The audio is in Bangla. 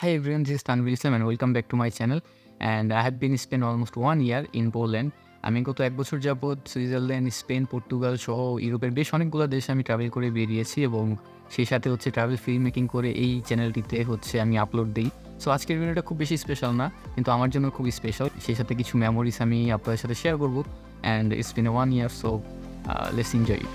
Hi everyone, this is Tanvir Islam and welcome back to my channel. And I have been spent almost one year in Poland. আমি গত এক বছর যাবৎ সুইজারল্যান্ড স্পেন পর্তুগাল সহ ইউরোপের বেশ অনেকগুলো দেশে আমি ট্রাভেল করে বেরিয়েছি এবং সেই সাথে হচ্ছে ট্রাভেল ফিল্ম মেকিং করে এই চ্যানেলটিতে হচ্ছে আমি আপলোড দিই সো আজকের ভিডিওটা খুব বেশি স্পেশাল না কিন্তু আমার জন্য খুব স্পেশাল সেই সাথে কিছু মেমোরিজ আমি আপনাদের সাথে শেয়ার করব and it's been one year so let's enjoy it